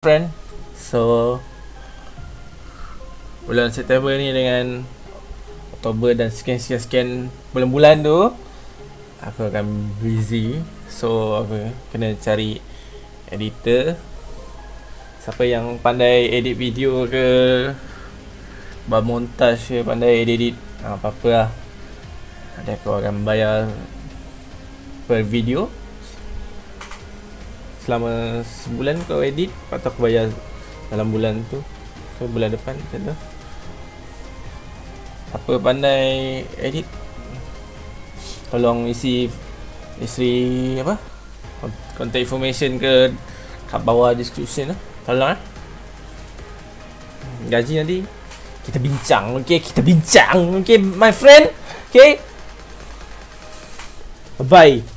friend. So Bulan September ni dengan Oktober dan sekian-sekian bulan-bulan tu Aku akan busy. So aku kena cari editor. Siapa yang pandai edit video ke Buat montage ke pandai edit ha, Apa-apa lah. Nanti aku akan bayar Per video selama sebulan kau edit Lepas tu aku bayar dalam bulan tu. So bulan depan macam tu. Apa pandai edit? Tolong isi Isi apa? Contact information ke Kat bawah description lah. Tolong lah Gaji nanti Kita bincang Okay kita bincang Okay my friend? Okay Bye